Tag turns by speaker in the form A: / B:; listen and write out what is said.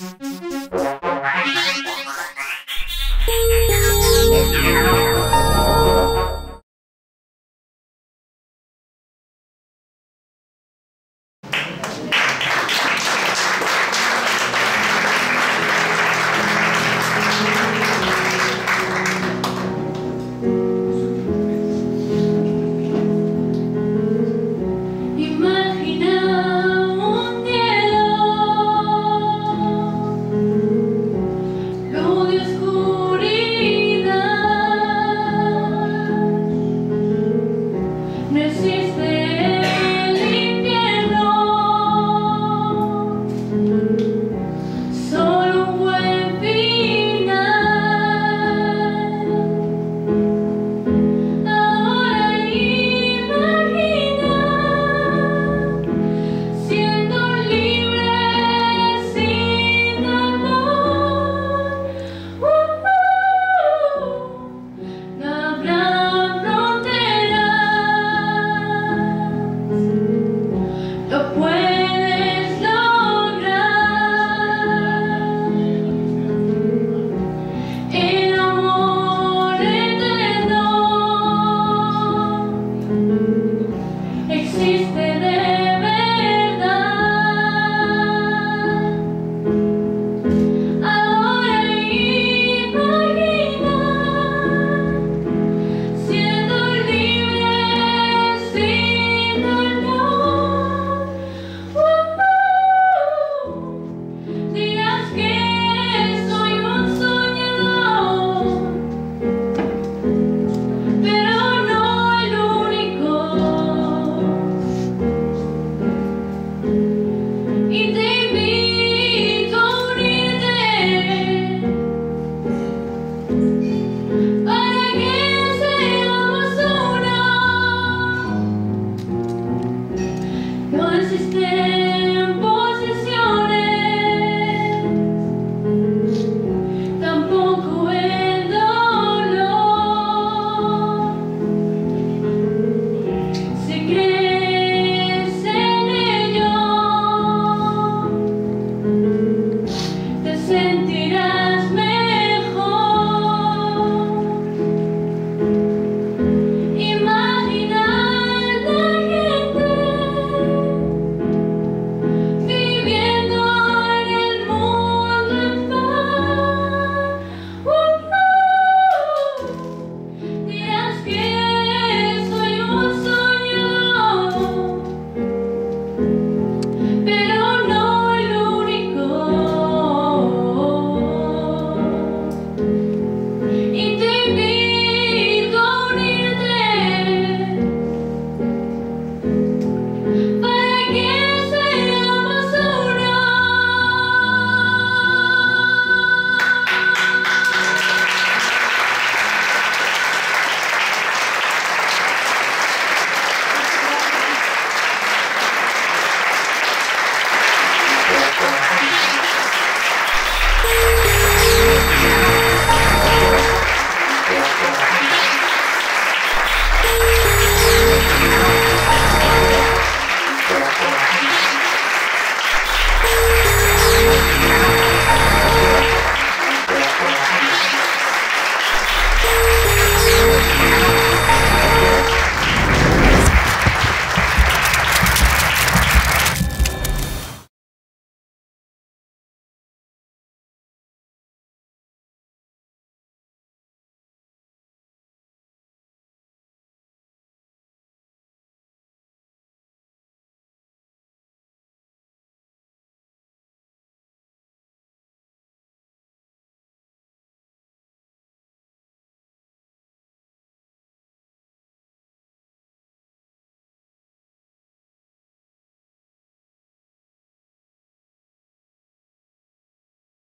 A: You. existe.